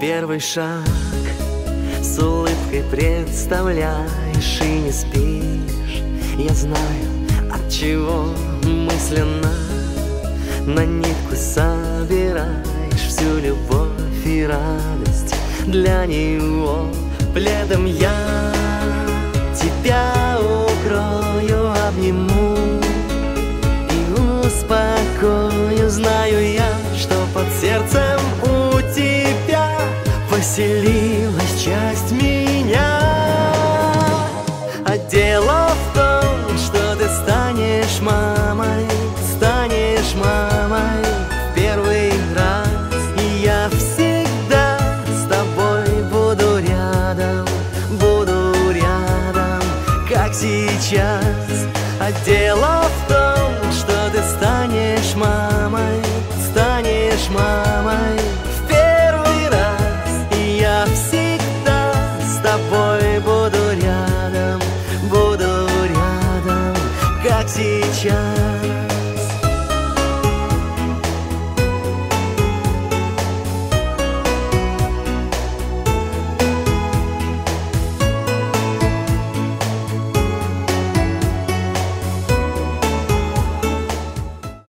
первый шаг. С улыбкой представляешь и не спишь. Я знаю, от чего мысленно На нитку собираешь всю любовь и радость. Для него пледом я тебя укрою, обниму И успокою, знаю я, что под сердцем появилась часть меня. А дело в том, что ты станешь мамой Станешь мамой в первый раз. И я всегда с тобой буду рядом Буду рядом, как сейчас. А дело в том, что ты станешь мамой Станешь мамой. тобой буду рядом, буду рядом, как сейчас.